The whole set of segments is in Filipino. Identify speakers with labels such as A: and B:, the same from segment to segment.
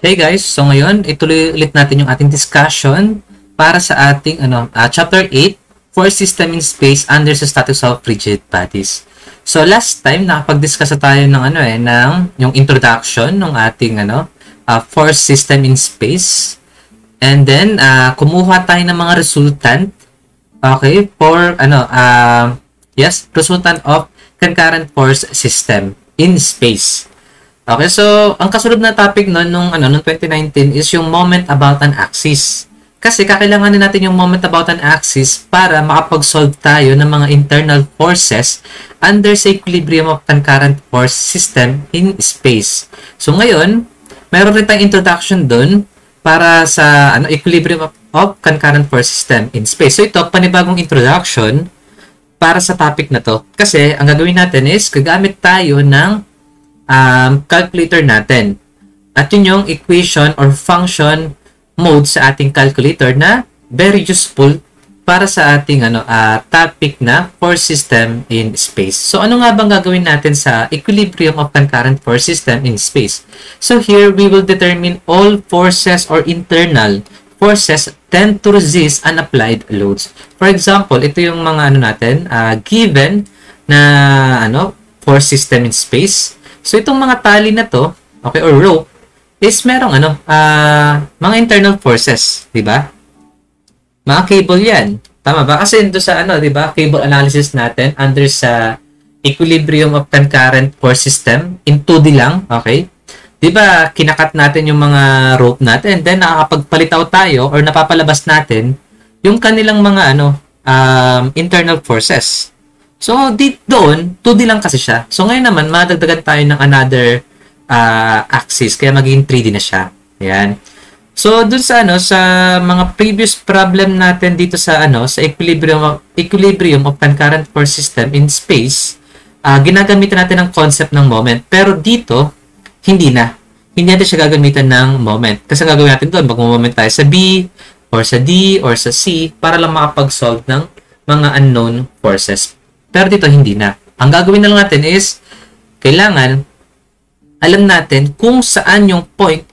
A: Hey guys, so ngayon ituloy ulit natin yung ating discussion para sa ating ano, uh, chapter 8 for system in space under the status of rigid bodies. So last time nakapag-discuss tayo ng ano eh ng yung introduction ng ating ano uh, force system in space. And then uh, kumuha tayo ng mga resultant okay for ano uh, yes, resultant of concurrent force system in space. Okay, so ang kasunod na topic noon nung ano nung 2019 is yung moment about an axis. Kasi kakailanganin natin yung moment about an axis para makapag-solve tayo ng mga internal forces under sa equilibrium of concurrent force system in space. So ngayon, meron rin tayong introduction doon para sa ano equilibrium of, of concurrent force system in space. So ito panibagong introduction para sa topic na to. Kasi ang gagawin natin is gagamit tayo ng um, calculator natin. At yun yung equation or function mode sa ating calculator na very useful para sa ating ano uh, topic na force system in space. So ano nga bang gagawin natin sa equilibrium of concurrent force system in space? So here we will determine all forces or internal forces tend to resist unapplied loads. For example, ito yung mga ano natin, uh, given na ano force system in space. So, itong mga tali na to, okay, or rope, is merong ano, uh, mga internal forces, di ba? Mga cable yan. Tama ba? Kasi ito sa ano, di ba? Cable analysis natin under sa equilibrium of concurrent force system in 2D lang, okay? Di ba, kinakat natin yung mga rope natin, then nakakapagpalitaw tayo or napapalabas natin yung kanilang mga ano, um, internal forces. So, di, doon, 2D lang kasi siya. So, ngayon naman, madagdagan tayo ng another uh, axis, kaya magiging 3D na siya. Ayan. So, dun sa ano, sa mga previous problem natin dito sa ano, sa equilibrium equilibrium of concurrent force system in space, uh, ginagamitan natin ang concept ng moment. Pero dito, hindi na. Hindi natin siya gagamitan ng moment. Kasi ang gagawin natin doon, mag-moment tayo sa B, or sa D, or sa C, para lang makapag-solve ng mga unknown forces. Pero dito hindi na. Ang gagawin na lang natin is, kailangan alam natin kung saan yung point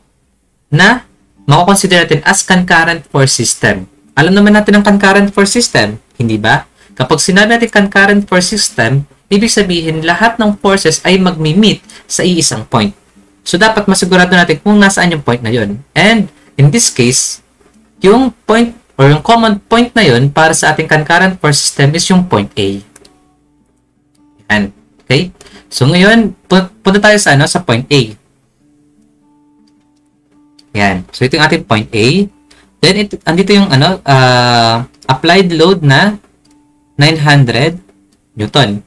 A: na makukonsider natin as concurrent force system. Alam naman natin ang concurrent force system, hindi ba? Kapag sinabi natin concurrent force system, ibig sabihin lahat ng forces ay magmi-meet sa iisang point. So, dapat masigurado natin kung nasaan yung point na yun. And, in this case, yung point or yung common point na yun para sa ating concurrent force system is yung point A. Yan. Okay? So, ngayon, punta tayo sa, ano, sa point A. Yan. So, ito yung ating point A. Then, ito, andito yung, ano, uh, applied load na 900 Newton.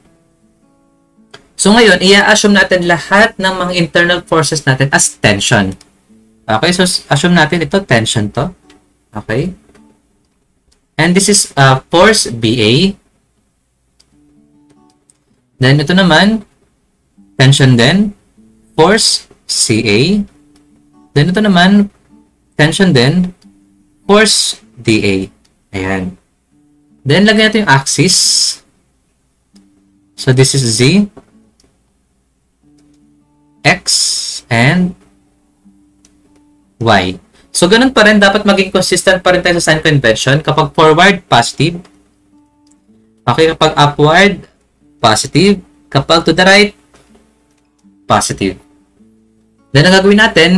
A: So, ngayon, i-assume natin lahat ng mga internal forces natin as tension. Okay, so assume natin ito, tension to. Okay. And this is uh, force BA. Then, ito naman, tension din, force CA. Then, ito naman, tension din, force DA. Ayan. Then, lagyan natin yung axis. So, this is Z, X, and Y. So, ganun pa rin, dapat maging consistent pa rin tayo sa sign convention. Kapag forward, positive. Okay, kapag upward, positive. Kapag to the right, positive. Then, ang gagawin natin,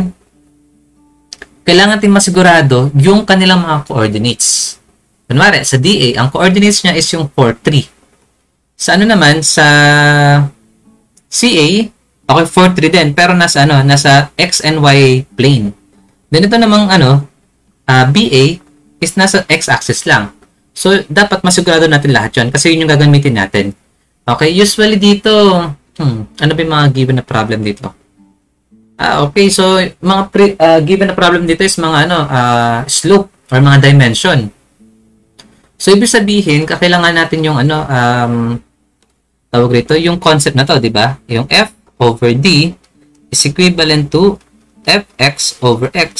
A: kailangan natin masigurado yung kanilang mga coordinates. Kunwari, sa DA, ang coordinates niya is yung 4, 3. Sa ano naman, sa CA, okay, 4, 3 din, pero nasa ano, nasa X and Y plane. Then, ito namang ano, uh, ah, BA is nasa X-axis lang. So, dapat masigurado natin lahat yun kasi yun yung gagamitin natin. Okay, usually dito, hmm, ano ba yung mga given na problem dito? Ah, okay, so mga pre, uh, given na problem dito is mga ano, uh, slope or mga dimension. So ibig sabihin, kakailangan natin yung ano, um, tawag rito, yung concept na to, di ba? Yung f over d is equivalent to fx over x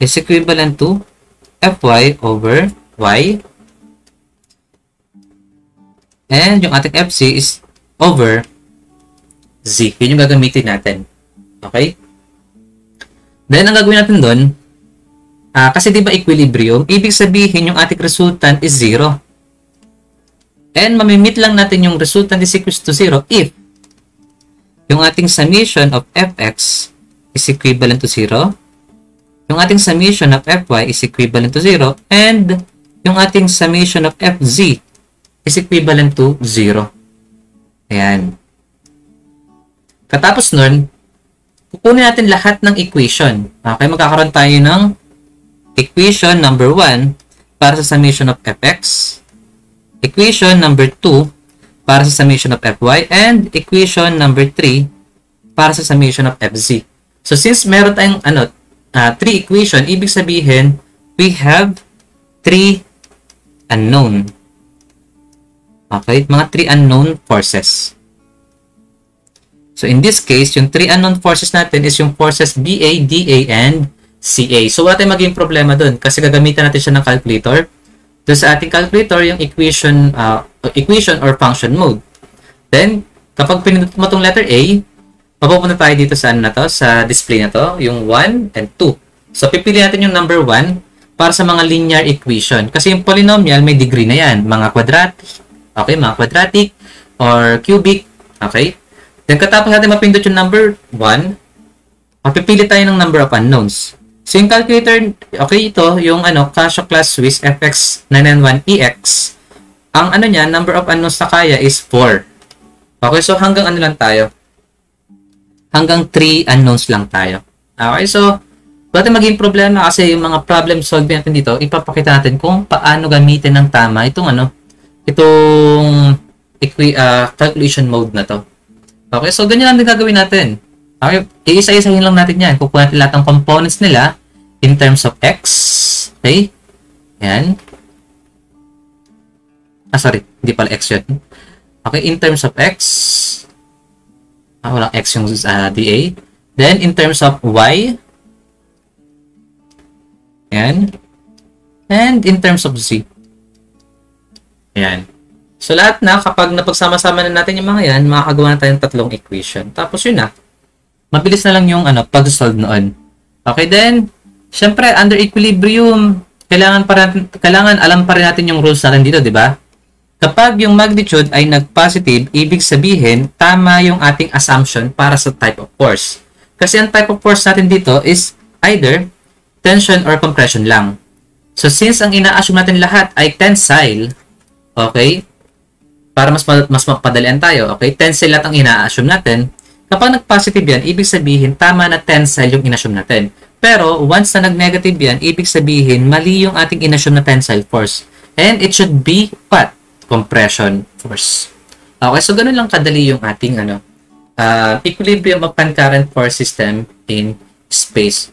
A: is equivalent to fy over y And yung ating FC is over Z. Yun yung gagamitin natin. Okay? Then, ang gagawin natin doon, uh, kasi di ba equilibrium, ibig sabihin yung ating resultant is 0. And mamimit lang natin yung resultant is equals to 0 if yung ating summation of fx is equivalent to 0, yung ating summation of fy is equivalent to 0, and yung ating summation of fz is equivalent to 0. Ayan. Katapos nun, kukunin natin lahat ng equation. Okay, magkakaroon tayo ng equation number 1 para sa summation of fx, equation number 2 para sa summation of fy, and equation number 3 para sa summation of fz. So, since meron tayong ano, uh, equation, ibig sabihin, we have three unknown. Okay? Mga three unknown forces. So, in this case, yung three unknown forces natin is yung forces BA, DA, and CA. So, wala tayong maging problema dun kasi gagamitan natin siya ng calculator. Doon sa ating calculator, yung equation, uh, equation or function mode. Then, kapag pinindot mo itong letter A, mapupunta tayo dito sa ano na to, sa display na to, yung 1 and 2. So, pipili natin yung number 1 para sa mga linear equation. Kasi yung polynomial, may degree na yan. Mga quadratic, okay, mga quadratic, or cubic, okay? Then katapos natin mapindot yung number 1, mapipili tayo ng number of unknowns. So yung calculator, okay ito, yung ano, Casio Class Swiss FX991EX, ang ano niya, number of unknowns na kaya is 4. Okay, so hanggang ano lang tayo? Hanggang 3 unknowns lang tayo. Okay, so Bakit maging problema kasi yung mga problem solving natin dito, ipapakita natin kung paano gamitin ng tama itong ano, itong uh, calculation mode na to. Okay, so ganyan lang din gagawin natin. Okay, iisa-isahin lang natin yan. Kukuha natin lahat ng components nila in terms of x. Okay? Yan. Ah, sorry. Hindi pala x yun. Okay, in terms of x. Ah, walang x yung uh, dA. Then, in terms of y. Yan. And in terms of z. Yan. So, lahat na, kapag napagsama-sama na natin yung mga yan, makakagawa na tayo ng tatlong equation. Tapos yun na. Mabilis na lang yung ano, pag-solve noon. Okay, then, syempre, under equilibrium, kailangan, pa natin, kailangan alam pa rin natin yung rules natin dito, di ba? Kapag yung magnitude ay nag-positive, ibig sabihin, tama yung ating assumption para sa type of force. Kasi ang type of force natin dito is either tension or compression lang. So, since ang ina-assume natin lahat ay tensile, okay, para mas mas mapadalian tayo, okay? Tensile lahat ang ina-assume natin. Kapag nag-positive yan, ibig sabihin tama na tensile yung in-assume natin. Pero once na nag-negative yan, ibig sabihin mali yung ating in-assume na tensile force. And it should be what? Compression force. Okay, so ganun lang kadali yung ating ano, uh, equilibrium of concurrent force system in space.